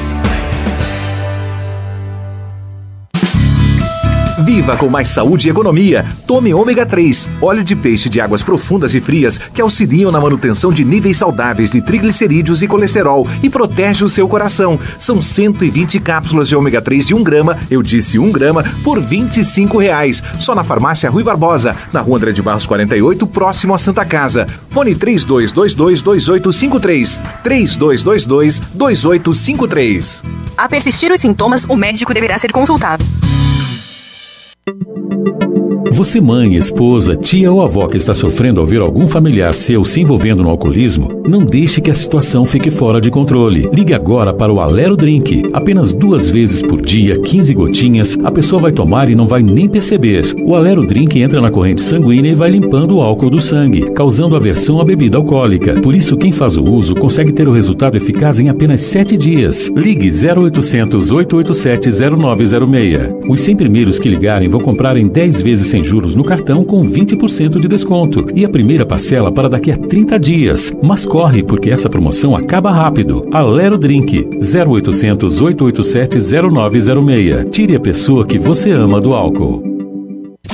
Viva com mais saúde e economia. Tome ômega 3, óleo de peixe de águas profundas e frias que auxiliam na manutenção de níveis saudáveis de triglicerídeos e colesterol e protege o seu coração. São 120 cápsulas de ômega 3 de 1 grama, eu disse 1 grama, por 25 reais. Só na farmácia Rui Barbosa, na rua André de Barros 48, próximo à Santa Casa. Fone 3222-2853. 3222-2853. A persistir os sintomas, o médico deverá ser consultado. thank you Você, mãe, esposa, tia ou avó que está sofrendo ao ver algum familiar seu se envolvendo no alcoolismo, não deixe que a situação fique fora de controle. Ligue agora para o Alero Drink. Apenas duas vezes por dia, 15 gotinhas, a pessoa vai tomar e não vai nem perceber. O Alero Drink entra na corrente sanguínea e vai limpando o álcool do sangue, causando aversão à bebida alcoólica. Por isso, quem faz o uso consegue ter o resultado eficaz em apenas 7 dias. Ligue 0800 887 0906. Os 100 primeiros que ligarem vão comprar em 10 vezes sem juros no cartão com 20% de desconto e a primeira parcela para daqui a 30 dias. Mas corre porque essa promoção acaba rápido. Alero Drink 0800 887 0906. Tire a pessoa que você ama do álcool.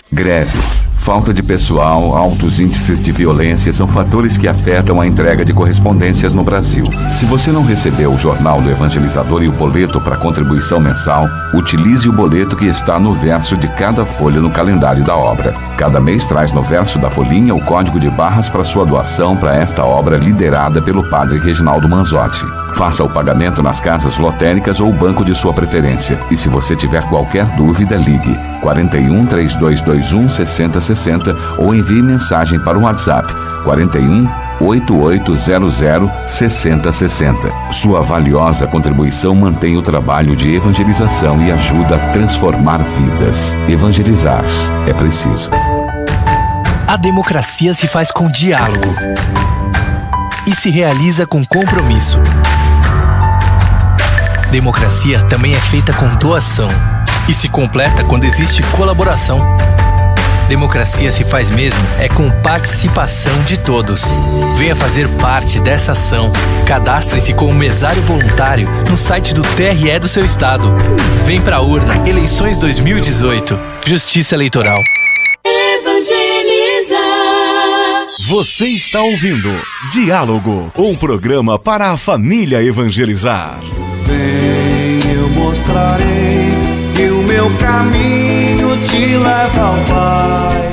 Greves, falta de pessoal, altos índices de violência são fatores que afetam a entrega de correspondências no Brasil. Se você não recebeu o Jornal do Evangelizador e o boleto para contribuição mensal, utilize o boleto que está no verso de cada folha no calendário da obra. Cada mês traz no verso da folhinha o código de barras para sua doação para esta obra liderada pelo padre Reginaldo Manzotti. Faça o pagamento nas casas lotéricas ou banco de sua preferência. E se você tiver qualquer dúvida, ligue 41 3221 6060 ou envie mensagem para o WhatsApp 41 8800 6060. Sua valiosa contribuição mantém o trabalho de evangelização e ajuda a transformar vidas. Evangelizar é preciso. A democracia se faz com diálogo e se realiza com compromisso. Democracia também é feita com doação e se completa quando existe colaboração. Democracia se faz mesmo é com participação de todos. Venha fazer parte dessa ação. Cadastre-se como mesário voluntário no site do TRE do seu estado. Vem pra urna. Eleições 2018. Justiça Eleitoral. Você está ouvindo Diálogo, um programa para a família evangelizar. Vem, eu mostrarei que o meu caminho te leva ao Pai.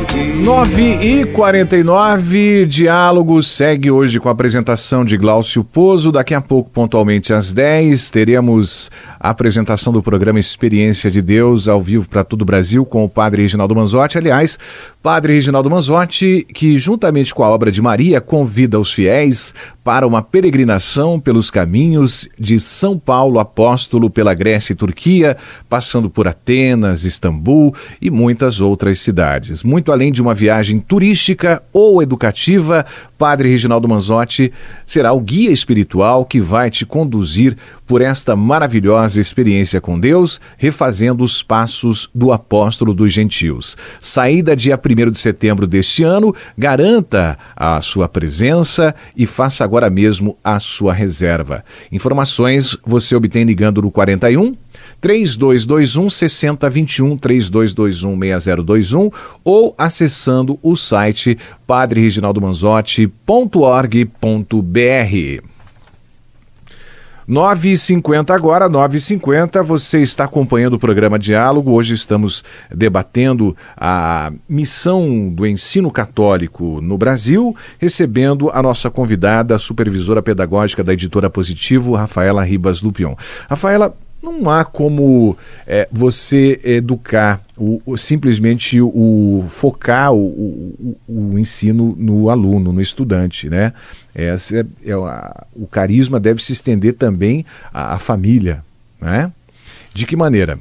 9 e 49 Diálogo segue hoje com a apresentação de Glaucio Pozo. Daqui a pouco, pontualmente às 10, teremos a apresentação do programa Experiência de Deus ao vivo para todo o Brasil com o Padre Reginaldo Manzotti. Aliás, Padre Reginaldo Manzotti, que juntamente com a obra de Maria convida os fiéis para uma peregrinação pelos caminhos de São Paulo Apóstolo pela Grécia e Turquia, passando por Atenas, Istambul e muitas outras cidades. Muito além de uma viagem turística ou educativa, Padre Reginaldo Manzotti será o guia espiritual que vai te conduzir por esta maravilhosa experiência com Deus, refazendo os passos do apóstolo dos gentios. Saída dia 1 de setembro deste ano, garanta a sua presença e faça agora mesmo a sua reserva. Informações você obtém ligando no 41 3221 6021 3221 6021 ou acessando o site padrereginaldomanzotti.org.br. 9h50 agora, 9h50, você está acompanhando o programa Diálogo. Hoje estamos debatendo a missão do ensino católico no Brasil, recebendo a nossa convidada, a supervisora pedagógica da editora Positivo, Rafaela Ribas Lupion. Rafaela, não há como é, você educar o, o, simplesmente o focar o, o, o, ensino no aluno, no estudante, né? Essa é, é a, o carisma deve se estender também à, à família, né? De que maneira?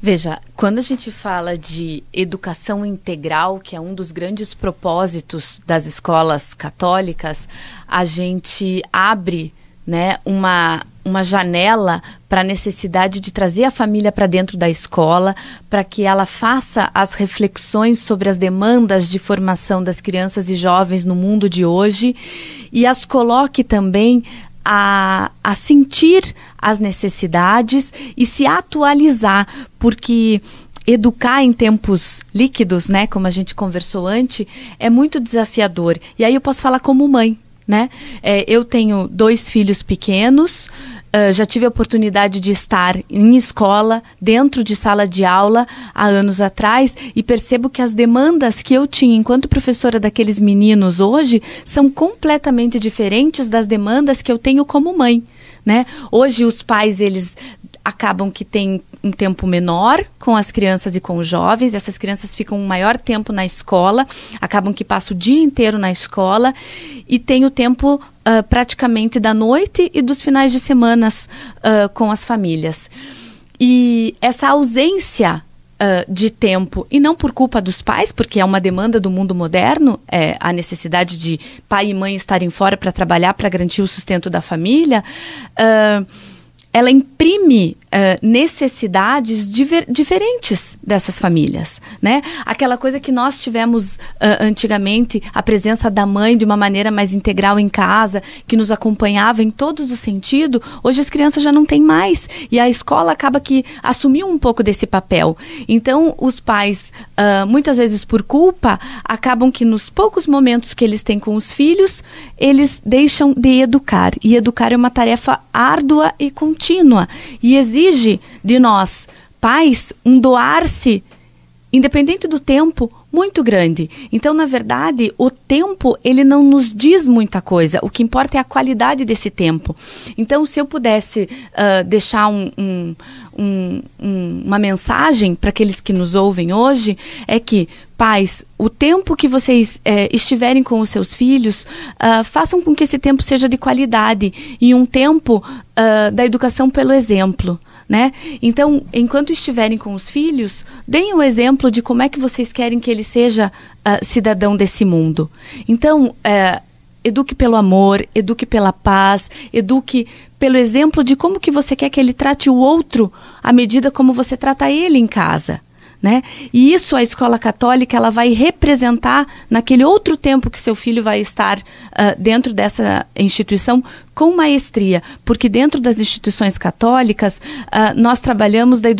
Veja, quando a gente fala de educação integral, que é um dos grandes propósitos das escolas católicas, a gente abre né, uma, uma janela para a necessidade de trazer a família para dentro da escola, para que ela faça as reflexões sobre as demandas de formação das crianças e jovens no mundo de hoje e as coloque também a, a sentir as necessidades e se atualizar, porque educar em tempos líquidos, né, como a gente conversou antes, é muito desafiador. E aí eu posso falar como mãe, né? É, eu tenho dois filhos pequenos, uh, já tive a oportunidade de estar em escola, dentro de sala de aula, há anos atrás, e percebo que as demandas que eu tinha enquanto professora daqueles meninos hoje são completamente diferentes das demandas que eu tenho como mãe. Né? Hoje os pais eles acabam que têm um tempo menor com as crianças e com os jovens. Essas crianças ficam um maior tempo na escola, acabam que passam o dia inteiro na escola e tem o tempo uh, praticamente da noite e dos finais de semanas uh, com as famílias. E essa ausência Uh, de tempo, e não por culpa dos pais, porque é uma demanda do mundo moderno, é, a necessidade de pai e mãe estarem fora para trabalhar, para garantir o sustento da família. Uh, ela imprime uh, necessidades diver, diferentes dessas famílias, né? Aquela coisa que nós tivemos uh, antigamente, a presença da mãe de uma maneira mais integral em casa, que nos acompanhava em todos os sentidos, hoje as crianças já não têm mais e a escola acaba que assumiu um pouco desse papel. Então, os pais, uh, muitas vezes por culpa, acabam que nos poucos momentos que eles têm com os filhos, eles deixam de educar. E educar é uma tarefa árdua e contínua contínua e exige de nós, pais, um doar-se, independente do tempo, muito grande. Então, na verdade, o tempo ele não nos diz muita coisa. O que importa é a qualidade desse tempo. Então, se eu pudesse uh, deixar um, um, um, uma mensagem para aqueles que nos ouvem hoje, é que pais, o tempo que vocês eh, estiverem com os seus filhos, uh, façam com que esse tempo seja de qualidade e um tempo uh, da educação pelo exemplo né? Então, enquanto estiverem com os filhos, deem o exemplo de como é que vocês querem que ele seja uh, cidadão desse mundo. Então, uh, eduque pelo amor, eduque pela paz, eduque pelo exemplo de como que você quer que ele trate o outro à medida como você trata ele em casa. Né? E isso a escola católica ela vai representar naquele outro tempo que seu filho vai estar uh, dentro dessa instituição com maestria, porque dentro das instituições católicas uh, nós trabalhamos da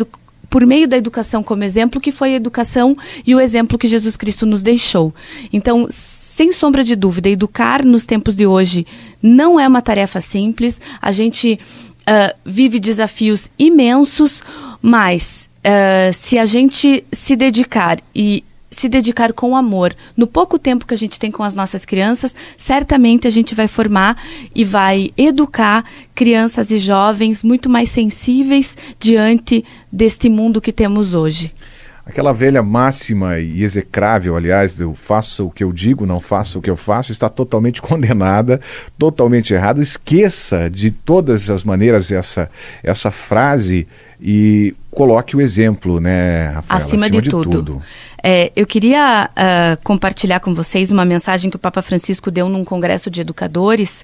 por meio da educação como exemplo, que foi a educação e o exemplo que Jesus Cristo nos deixou. Então, sem sombra de dúvida, educar nos tempos de hoje não é uma tarefa simples. A gente uh, vive desafios imensos, mas uh, se a gente se dedicar e se dedicar com amor. No pouco tempo que a gente tem com as nossas crianças, certamente a gente vai formar e vai educar crianças e jovens muito mais sensíveis diante deste mundo que temos hoje. Aquela velha máxima e execrável, aliás, eu faço o que eu digo, não faço o que eu faço, está totalmente condenada, totalmente errada. Esqueça de todas as maneiras essa, essa frase e coloque o exemplo, né, Rafaela? Acima, acima de, de, tudo. tudo. É, eu queria uh, compartilhar com vocês uma mensagem que o Papa Francisco deu num congresso de educadores.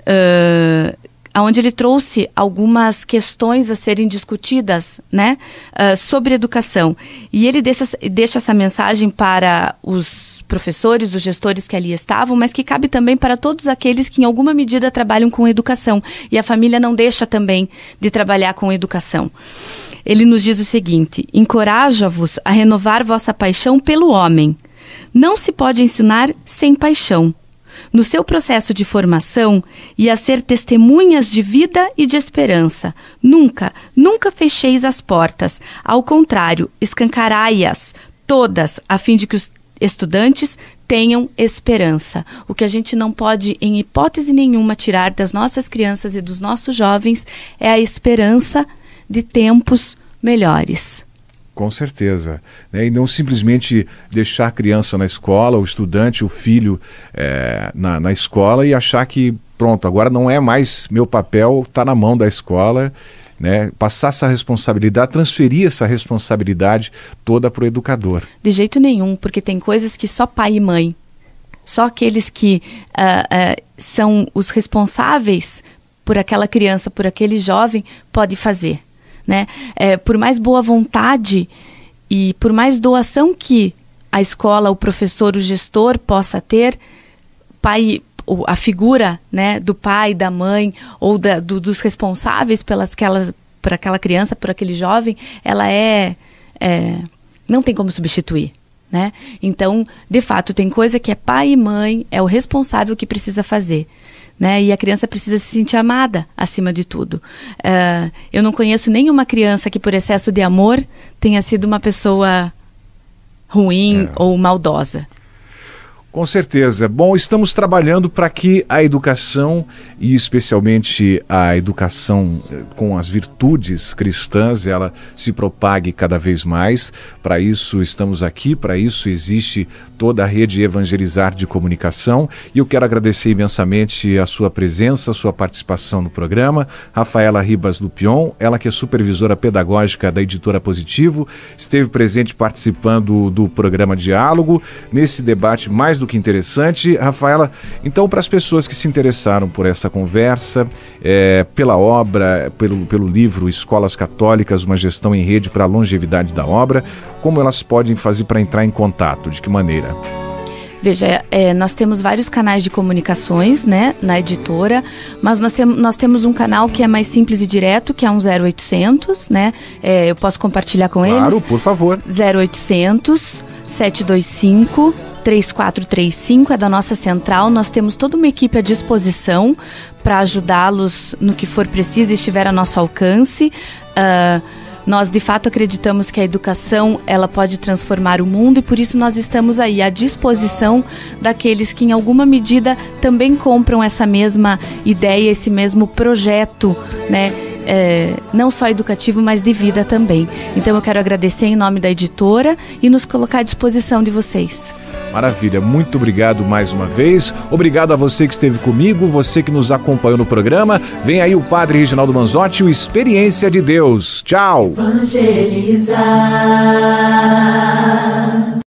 Uh, onde ele trouxe algumas questões a serem discutidas né, uh, sobre educação. E ele deixa, deixa essa mensagem para os professores, os gestores que ali estavam, mas que cabe também para todos aqueles que em alguma medida trabalham com educação. E a família não deixa também de trabalhar com educação. Ele nos diz o seguinte: encoraja-vos a renovar vossa paixão pelo homem. Não se pode ensinar sem paixão no seu processo de formação e a ser testemunhas de vida e de esperança. Nunca, nunca fecheis as portas. Ao contrário, escancarai-as todas, a fim de que os estudantes tenham esperança. O que a gente não pode, em hipótese nenhuma, tirar das nossas crianças e dos nossos jovens é a esperança de tempos melhores. Com certeza. Né? E não simplesmente deixar a criança na escola, o estudante, o filho é, na, na escola e achar que, pronto, agora não é mais meu papel, está na mão da escola. Né? Passar essa responsabilidade, transferir essa responsabilidade toda para o educador. De jeito nenhum, porque tem coisas que só pai e mãe, só aqueles que uh, uh, são os responsáveis por aquela criança, por aquele jovem, pode fazer né? É, por mais boa vontade e por mais doação que a escola, o professor, o gestor possa ter, pai, a figura né, do pai, da mãe ou da, do, dos responsáveis pelas aquelas, por aquela criança, por aquele jovem, ela é, é não tem como substituir. Né? Então, de fato, tem coisa que é pai e mãe, é o responsável que precisa fazer né? E a criança precisa se sentir amada acima de tudo. Uh, eu não conheço nenhuma criança que por excesso de amor tenha sido uma pessoa ruim é. ou maldosa. Com certeza. Bom, estamos trabalhando para que a educação, e especialmente a educação eh, com as virtudes cristãs, ela se propague cada vez mais. Para isso estamos aqui, para isso existe toda a rede Evangelizar de Comunicação. E eu quero agradecer imensamente a sua presença, a sua participação no programa. Rafaela Ribas Lupion, ela que é supervisora pedagógica da editora Positivo, esteve presente participando do programa Diálogo, nesse debate mais do que interessante. Rafaela, então, para as pessoas que se interessaram por essa conversa, é, pela obra, pelo, pelo livro Escolas Católicas, uma gestão em rede para a longevidade da obra, como elas podem fazer para entrar em contato? De que maneira? Veja, é, nós temos vários canais de comunicações, né, na editora, mas nós, tem, nós temos um canal que é mais simples e direto, que é um 0800, né, é, eu posso compartilhar com claro, eles. Claro, por favor. 0800 725 3435 é da nossa central. Nós temos toda uma equipe à disposição para ajudá-los no que for preciso e estiver a nosso alcance. Uh, nós de fato acreditamos que a educação ela pode transformar o mundo e por isso nós estamos aí à disposição daqueles que em alguma medida também compram essa mesma ideia, esse mesmo projeto, né? É, não só educativo, mas de vida também. Então eu quero agradecer em nome da editora e nos colocar à disposição de vocês. Maravilha, muito obrigado mais uma vez. Obrigado a você que esteve comigo, você que nos acompanhou no programa. Vem aí o Padre Reginaldo Manzotti, o Experiência de Deus. Tchau. Evangelizar.